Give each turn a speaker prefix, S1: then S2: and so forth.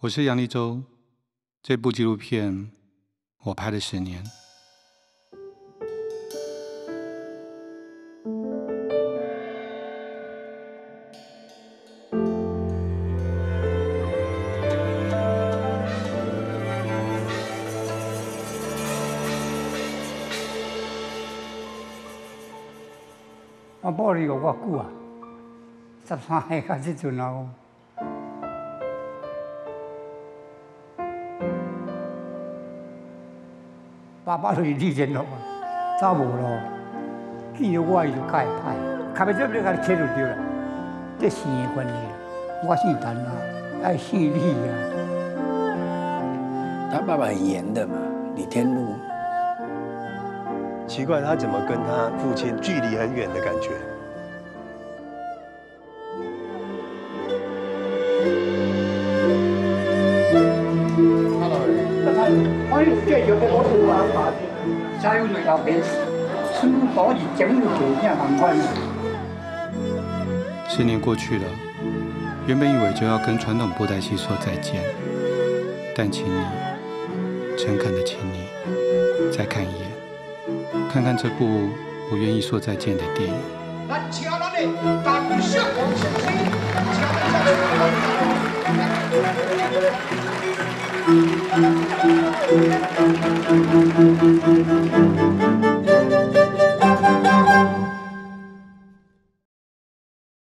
S1: 我是杨立洲，这部纪录片我拍了十年。
S2: 我抱你有偌久啊？十三岁到即阵啊！爸爸就是李建龙啊，走无咯，见到我伊就甲会歹，卡袂做要甲你切就对了，这生的关系，我姓陈啊，爱姓李啊。
S3: 他爸爸很严的嘛，李天禄。
S4: 奇怪，他怎么跟他父亲距离很远的感觉？
S1: 十年过去了，原本以为就要跟传统布袋戏说再见，但请你诚恳的，请你再看一眼，看看这部我愿意说再见的电影。Thank you.